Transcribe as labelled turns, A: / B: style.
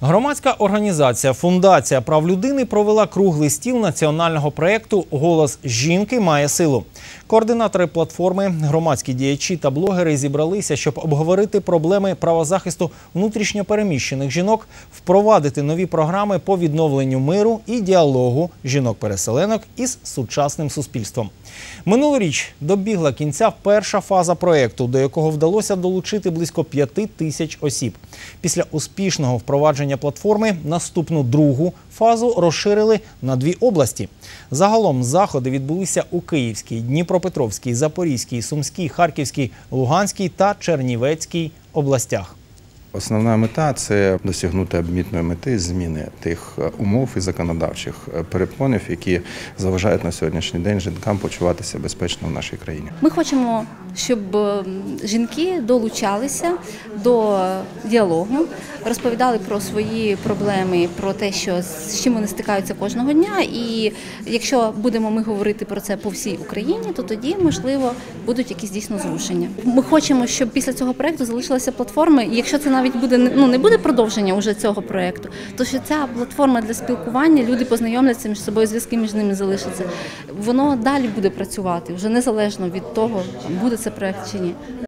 A: Громадська організація Фундація прав людини провела круглий стіл національного проєкту Голос жінки має силу. Координатори платформи, громадські діячі та блогери зібралися, щоб обговорити проблеми правозахисту внутрішньопереміщених жінок, впровадити нові програми по відновленню миру і діалогу жінок-переселенок із сучасним суспільством. Минулоріч добігла кінця перша фаза проєкту, до якого вдалося долучити близько п'яти тисяч осіб. Після успішного впровадження платформи наступну другу фазу розширили на дві області. Загалом заходи відбулися у Київській, Дніпропетровській, Запорізькій, Сумській, Харківській, Луганській та Чернівецькій областях.
B: Основна мета це досягнути обмітної мети зміни тих е, умов і законодавчих е, перепонів, які заважають на сьогоднішній день жінкам почуватися безпечно в нашій країні.
C: Ми хочемо, щоб жінки долучалися до діалогу, розповідали про свої проблеми, про те, що з чим вони стикаються кожного дня. І якщо будемо ми говорити про це по всій Україні, то тоді можливо будуть якісь дійсно зрушення. Ми хочемо, щоб після цього проекту залишилася платформа. І якщо це навіть буде не- ну не буде продовження уже цього проєкту, то що ця платформа для спілкування, люди познайомляться між собою, зв'язки між ними залишаться. Воно далі буде працювати вже незалежно від того, буде це проєкт чи ні.